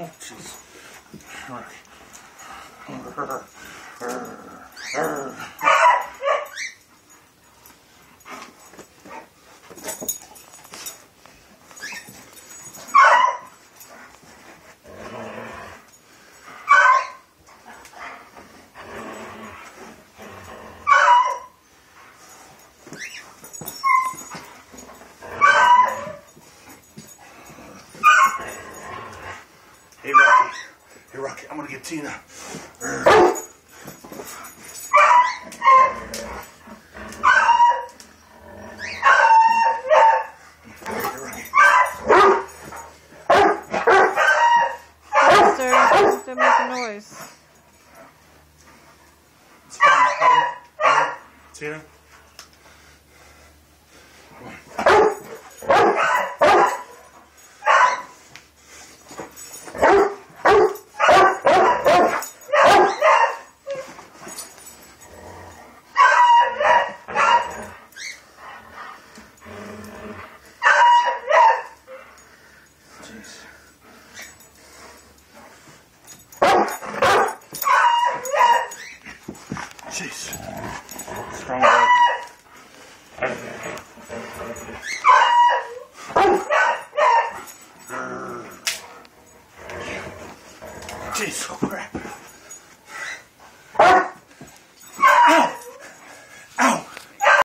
jeez. Hey Rocky. Hey Rocky, I'm gonna get Tina. Hey Rocky. Faster. Don't make a noise. It's fine. Hey, hey, Tina. Jeez. Jeez. Strong dog. Jeez, oh crap.